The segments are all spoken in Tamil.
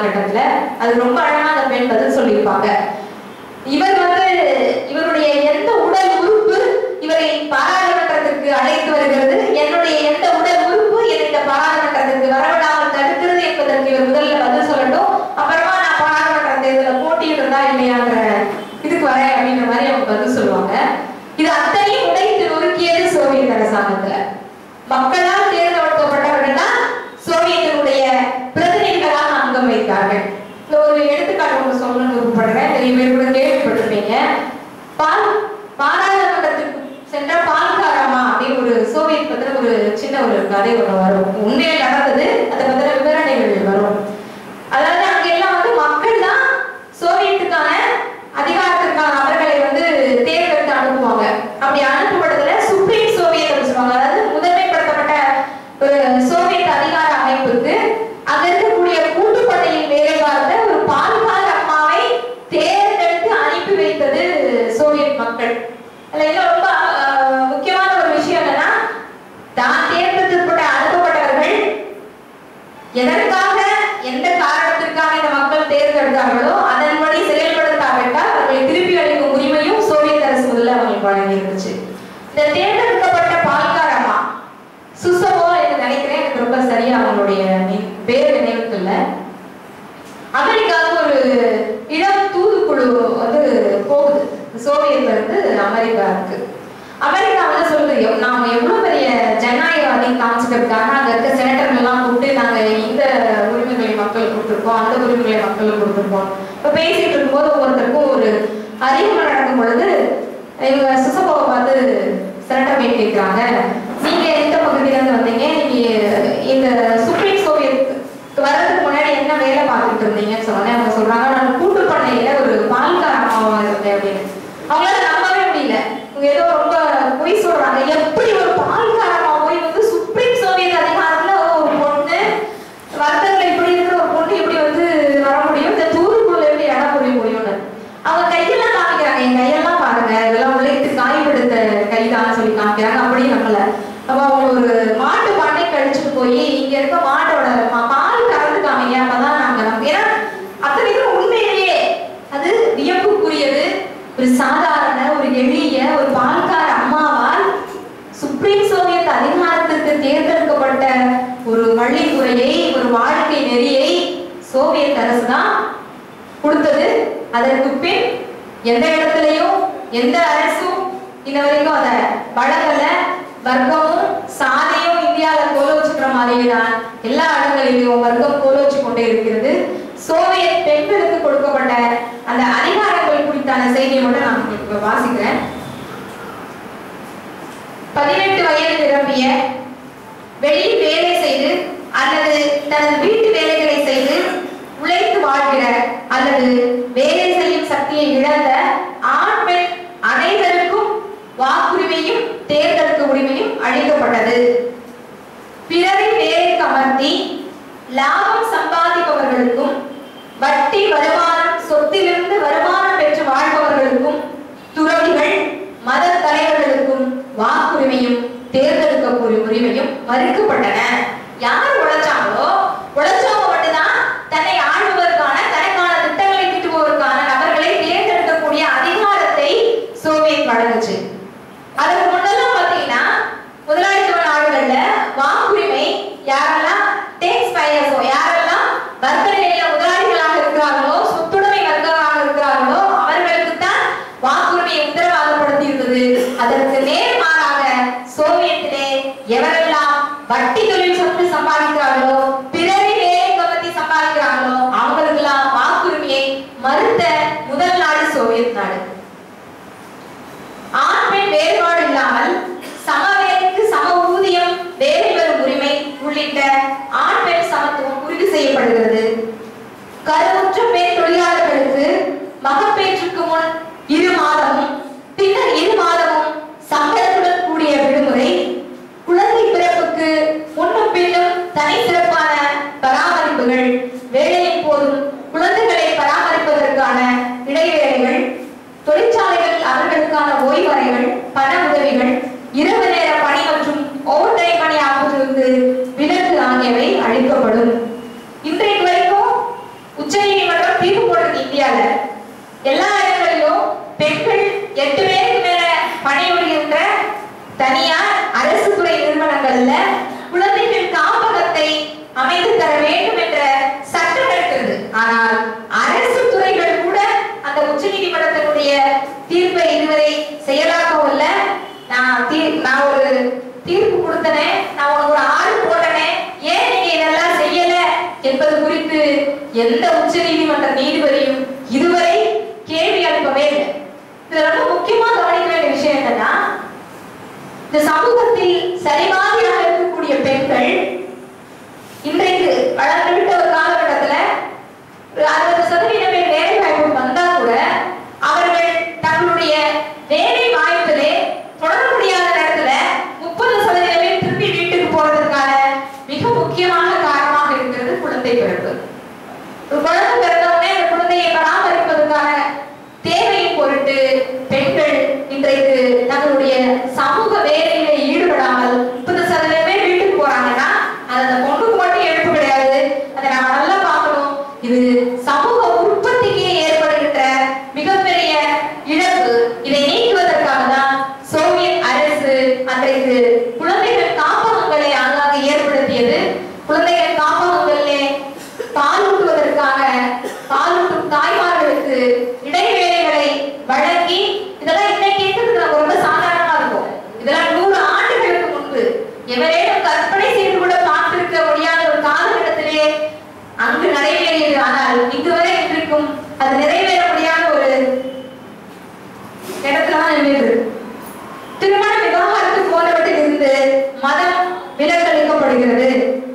காலகட்டத்துல அது ரொம்ப அழகா அந்த பெண் பதில் சொல்லியிருப்பாங்க. இவர் வந்து இவருடைய எந்த உடல் உறுப்பு இவரை பாராளுமன்றத்திற்கு அழைத்து வருகிறது? என்னுடைய எந்த உடல் உறுப்பு என்னை இந்த பாராளுமன்றத்திற்கு வரவிடாமல் தடுக்கிறது என்பதற்கு இவர் முதல்ல பதில் சொல்லட்டும். அப்புறமா நான் பாராளுமன்ற தேர்தலில் போட்டியிடுறதா இல்லையாங்கிற இதுக்கு வரேன் அப்படின்ற மாதிரி அவங்க பதில் சொல்லுவாங்க. இது அத்தனையும் உடைத்து நொறுக்கியது சோவியத் அரசாங்கத்துல மக்கள் ஒரு கதை ஒன்று வரும். உண்மையில் நடந்தது உரிமைகளை கொடுத்துருக்கோம் அந்த உரிமைகளை மக்களுக்கு கொடுத்துருக்கோம் இப்போ பேசிட்டு இருக்கும்போது ஒவ்வொருத்தருக்கும் ஒரு அறிமுகம் நடக்கும் பொழுது இவங்க சுசபாவை பார்த்து செனட்டர் மீட் கேட்கிறாங்க நீங்க எந்த பகுதியில இருந்து வந்தீங்க? நீங்க இந்த சுப்ரீம் கோவிலுக்கு வர்றதுக்கு முன்னாடி என்ன வேலை பார்த்துட்டு இருந்தீங்கன்னு சொன்னேன் அவங்க சொல்றாங்க பள்ளி முறையை ஒரு வாழ்க்கை நெறியை சோவியத் அரசு தான் கொடுத்தது. அதற்கு பின் எந்த இடத்துலயும் எந்த அரசும் இன்ன வரைக்கும் அதை வழங்கல. வர்க்கமும் சாதியும் இந்தியாவில் கோலோச்சுக்கிற மாதிரியே தான் எல்லா இடங்களிலும் வர்க்கம் கோலோச்சு கொண்டே இருக்கிறது. சோவியத் பெண்களுக்கு கொடுக்கப்பட்ட அந்த அதிகாரங்கள் குறித்தான செய்தியை மட்டும் நான் உங்களுக்கு வாசிக்கிறேன். பதினெட்டு வயது நிரம்பிய வெளியில் வேலை செய்து அல்லது தனது வீட்டு வேலைகளை செய்து உழைத்து வாழ்கிற அல்லது வேலை செய்யும் சக்தியை இழந்த ஆண் பெண் அனைவருக்கும் வாக்குரிமையும் தேர்ந்தெடுக்க உரிமையும் அளிக்கப்பட்டது. பிறரின் வேலைக்கு அமர்த்தி லாபம் சம்பாதிப்பவர்களுக்கும் வட்டி முதல் நாடு சோவியத் நாடு. ஆண் பெண் வேறுபாடு இல்லாமல் அல்ல. குழந்தைகள் காப்பகத்தை அமைத்து தர வேண்டும் என்ற சட்டம் இருக்கிறது. ஆனால் அரசு துறைகள் கூட அந்த உச்ச நீதிமன்றத்தினுடைய தீர்ப்பை இதுவரை செயலாக்கவும் நான் தீர்ப்பு நான் ஒரு தீர்ப்பு கொடுத்தனே நான் உனக்கு ஒரு ஆறு போட்டனே ஏன் நீங்க இதெல்லாம் செய்யல என்பது குறித்து எந்த உச்ச நீதிமன்ற நீதிபதியும் இதுவரை கேள்வி அனுப்பவே இல்லை. இது ரொம்ப முக்கியமா கவனிக்க சமூகத்தில் சரிமாதிரியாக இருக்கக்கூடிய பெண்கள் இன்றைக்கு வளர்ந்துவிட்ட ஒரு காலகட்டத்துல alegraré.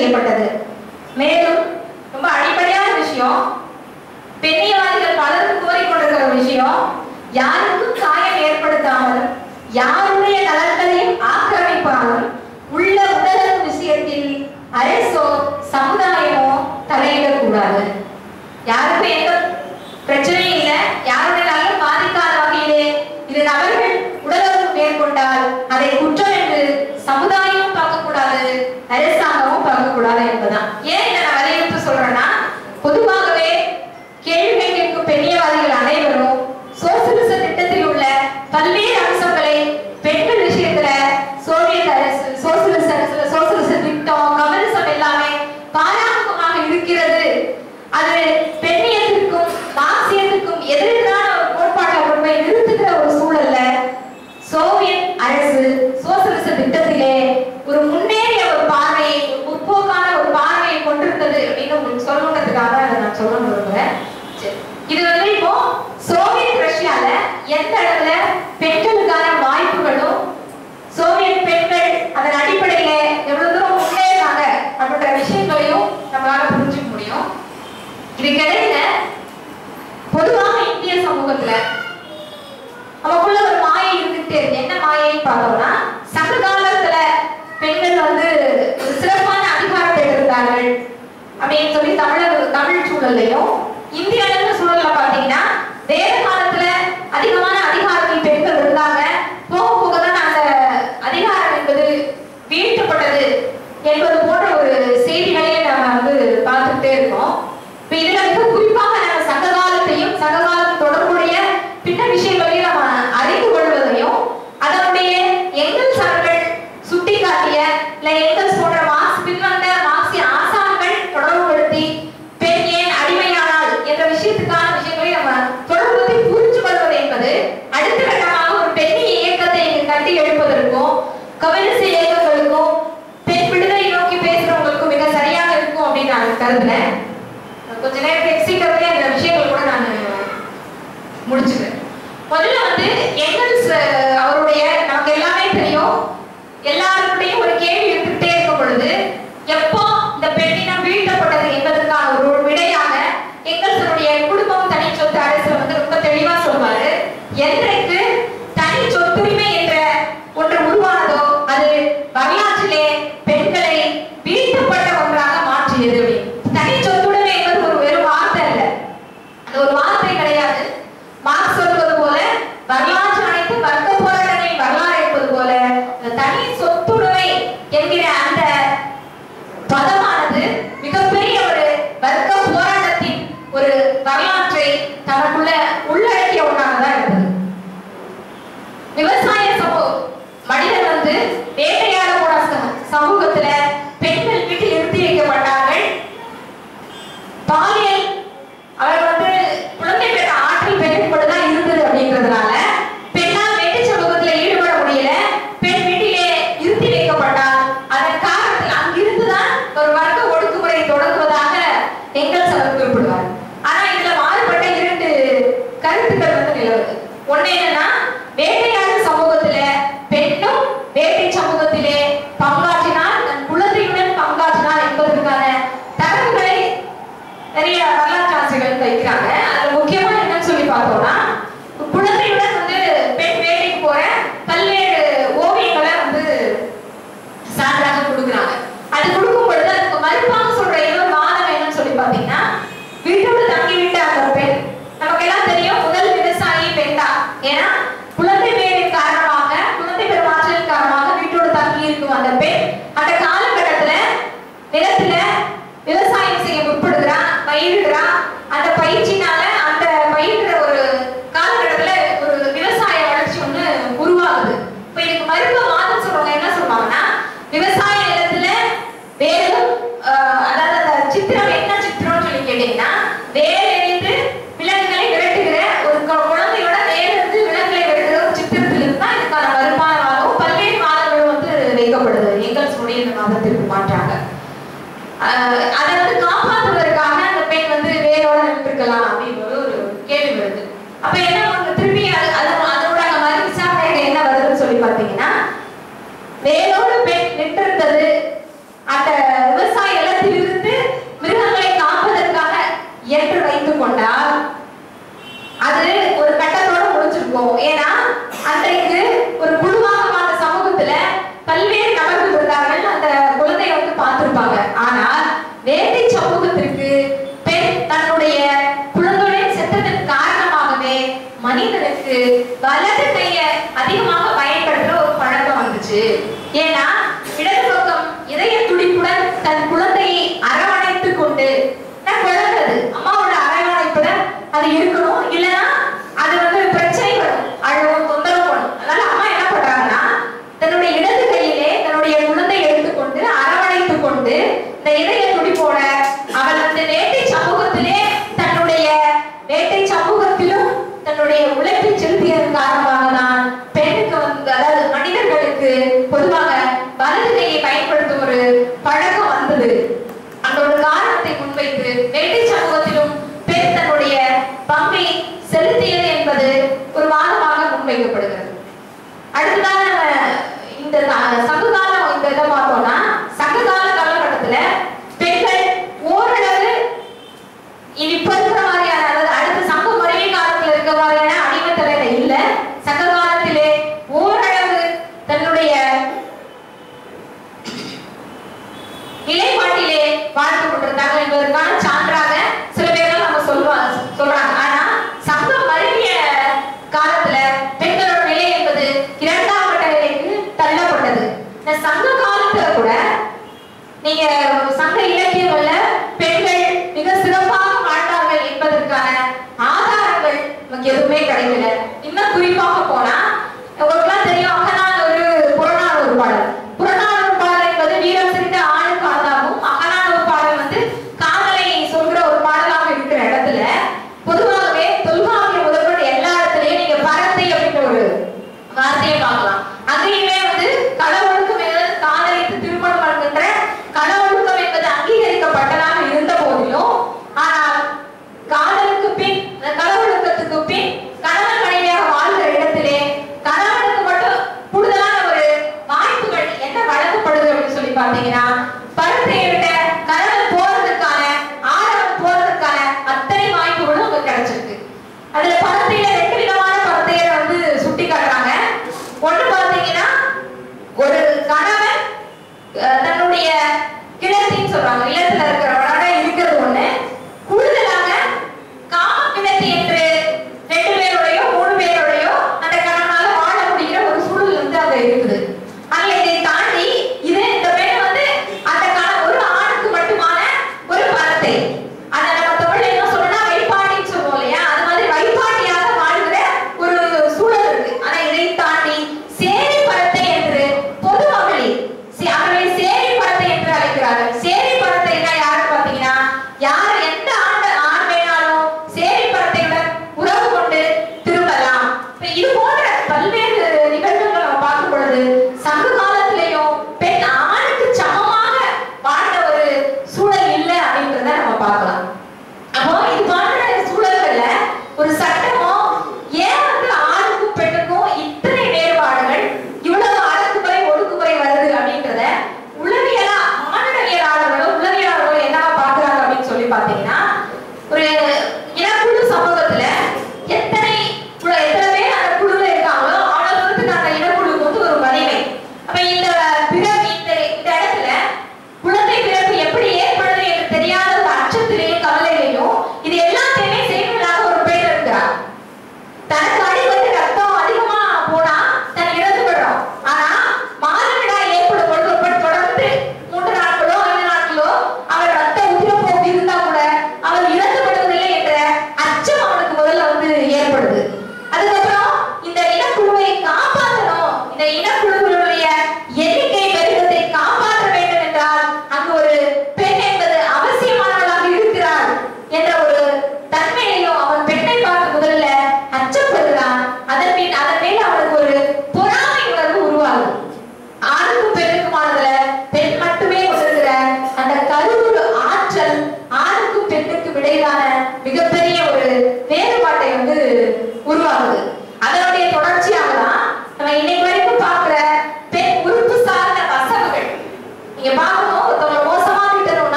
செய்யப்பட்டது. மேலும் 穏やかな 그럴래요? அது ஒரு கட்டத்தோட முடிஞ்சு போகும் ஏன்னா ஒரு பழ எதுவுமே கிடைக்கல. இன்னும் குறிப்பாக போனா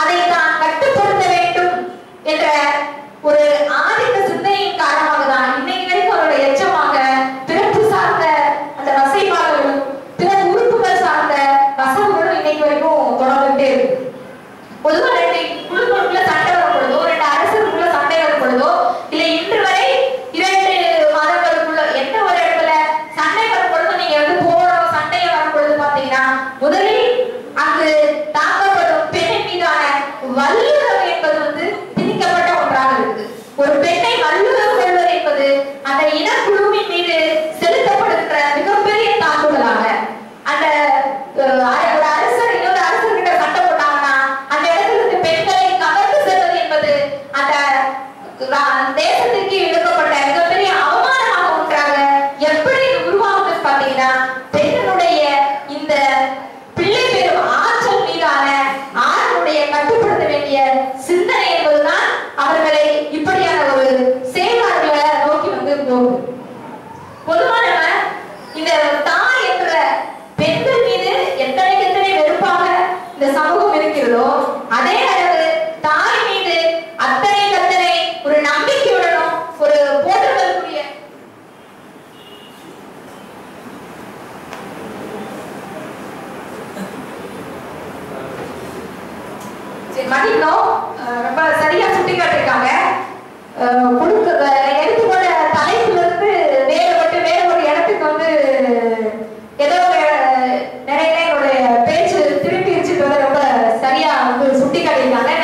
அதை நான் கட்டுப்படுத்த வேண்டும் என்ற ஒரு de